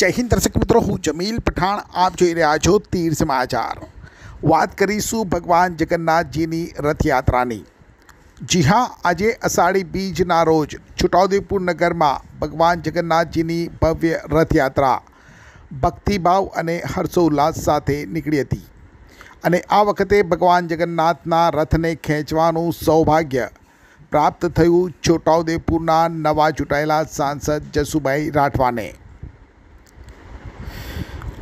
જય હિન્દ દર્શક મિત્રો, હું જમીલ પઠાણ, આપ જોઈ રહ્યા છો તીર સમાચાર. વાત કરીશું ભગવાન જગન્નાથજીની રથયાત્રાની. જી હા, આજે અષાઢી બીજના રોજ છોટાઉદેપુર નગરમાં ભગવાન જગન્નાથજીની ભવ્ય રથયાત્રા ભક્તિભાવ અને હર્ષોલ્લાસ સાથે નીકળી હતી. અને આ વખતે ભગવાન જગન્નાથના રથને ખેંચવાનું સૌભાગ્ય પ્રાપ્ત થયું છોટાઉદેપુરના નવા ચૂંટાયેલા સાંસદ જસુભાઈ રાઠવાને.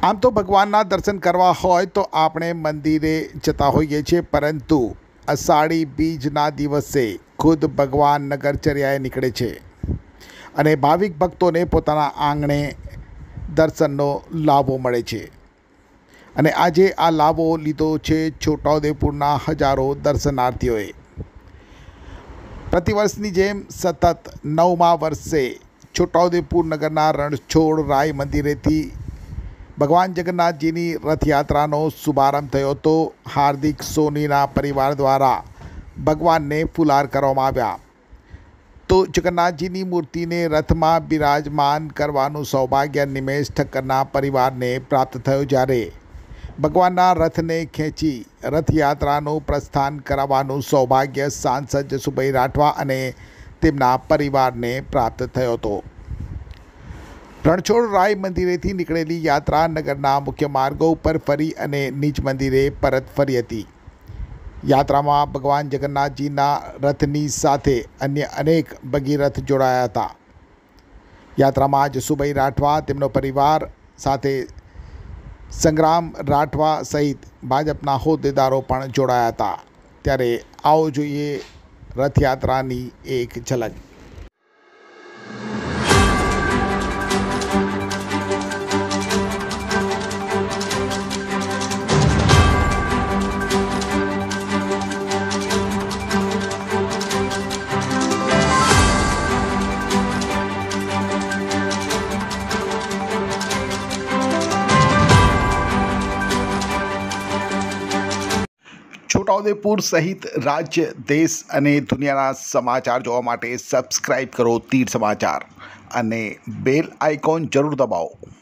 આમ તો ભગવાનના દર્શન કરવા હોય તો આપણે મંદિરે જતા હોઈએ છીએ, પરંતુ અષાઢી બીજના દિવસે ખુદ ભગવાન નગરચર્યાએ નીકળે છે અને ભાવિક ભક્તોને પોતાના આંગણે દર્શનનો લાભો મળે છે. અને આજે આ લાભો લીધો છે છોટાઉદેપુરના હજારો દર્શનાર્થીઓએ. પ્રતિવર્ષની જેમ સતત નવમા વર્ષે છોટાઉદેપુર નગરના રણછોડ રાય મંદિરેથી ભગવાન જગન્નાથજીની રથયાત્રાનો શુભારંભ થયો હતો. હાર્દિક સોનીના પરિવાર દ્વારા ભગવાનને ફુલાર કરવામાં આવ્યા. તો જગન્નાથજીની મૂર્તિને રથમાં બિરાજમાન કરવાનું સૌભાગ્ય નિમેશ ઠક્કરના પરિવારને પ્રાપ્ત થયું જ્યારે ભગવાનના રથને ખેંચી રથયાત્રાનું પ્રસ્થાન કરાવવાનું સૌભાગ્ય સાંસદ જસુભાઈ રાઠવા અને તેમના પરિવારને પ્રાપ્ત થયો હતો. રણછોડ રાય મંદિરેથી નીકળેલી યાત્રા નગરના મુખ્ય માર્ગો ઉપર ફરી અને નીચ મંદિરે પરત ફરી હતી. યાત્રામાં ભગવાન જગન્નાથજીના રથની સાથે અન્ય અનેક ભગીરથ જોડાયા હતા. યાત્રામાં જસુભાઈ રાઠવા, તેમનો પરિવાર સાથે સંગ્રામ રાઠવા સહિત ભાજપના હોદ્દેદારો પણ જોડાયા હતા. ત્યારે આવો જોઈએ રથયાત્રાની એક ઝલક. છોટાઉદેપુર સહિત રાજ્ય, દેશ અને દુનિયાના સમાચાર જોવા માટે સબસ્ક્રાઇબ કરો તીર સમાચાર અને બેલ આઇકોન જરૂર દબાવો.